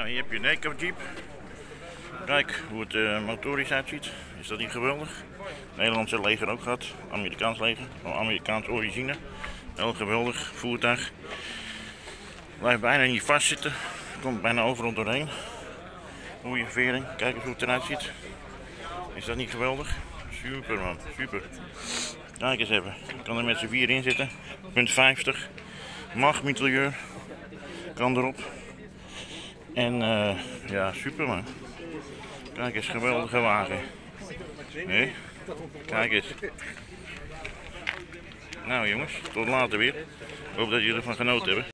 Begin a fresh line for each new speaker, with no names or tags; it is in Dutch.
Nou, hier heb je een Eco Jeep. Kijk hoe het uh, motorisch uitziet. Is dat niet geweldig? Nederlandse leger ook gehad. Amerikaans leger. Van Amerikaans origine. Heel geweldig voertuig. Blijft bijna niet vastzitten. Komt bijna overal doorheen. Goeie vering. Kijk eens hoe het eruit ziet. Is dat niet geweldig? Super man, super. Kijk eens even. Kan er met z'n vier in zitten. Punt 50. Mag mitrailleur. Kan erop. En uh, ja, super man. Kijk eens, geweldige wagen. Nee? Kijk eens. Nou jongens, tot later weer. Ik hoop dat jullie ervan genoten hebben.